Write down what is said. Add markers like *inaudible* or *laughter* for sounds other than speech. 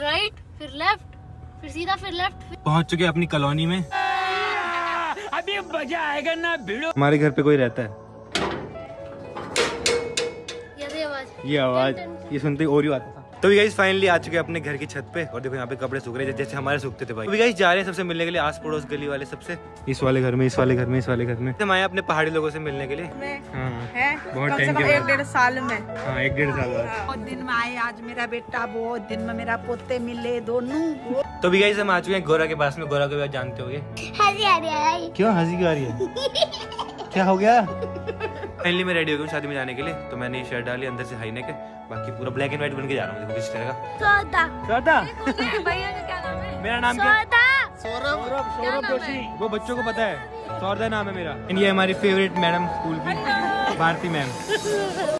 Right फिर left फिर सीधा फिर लेफ़्ट फिर पहुँच चुके अपनी कॉलोनी में। अभी मज़ा आएगा ना भिड़ो। हमारे घर पे कोई रहता है। ये आवाज़। ये आवाज़ ये सुनते ही और ही आता था। तो भी गाइस फाइनली आ चुके हैं अपने घर की छत पे। और देखो यहाँ पे कपड़े सूख रहे हैं जैसे हमारे सूखते थे भाई। तो गाइस जा रहे हैं सबसे मिलने के लिए आस पड़ोस गली वाले सबसे। इस वाले घर में इस वाले घर में इस वाले घर में। हम आए अपने पहाड़ी लोगों से मिलने के लिए। हाँ। बहुत टाइम एक डेढ़ साल में। हाँ एक डेढ़ साल बहुत दिन में आए आज मेरा बेटा बहुत दिन में मेरा पोते मिले दोनों। तो भी गाइस हम आ चुके हैं गोरा के पास में। गोरा को भी आप जानते हो हँसी आ रही है क्यों? हँसी क्यों आ रही है? क्या हो गया? फाइनली मैं रेडी हो गया हूँ शादी में जाने के लिए तो मैंने ये शर्ट डाली अंदर से हाई नेक है। बाकी पूरा ब्लैक एंड व्हाइट बन के जा रहा हूँ किस तरह का सौदा। भैया का क्या नाम है? मेरा नाम क्या? सौरभ। जोशी। वो बच्चों को पता है। सौरदा नाम है मेरा। ये हमारी फेवरेट मैडम स्कूल की भारती मैम। *laughs*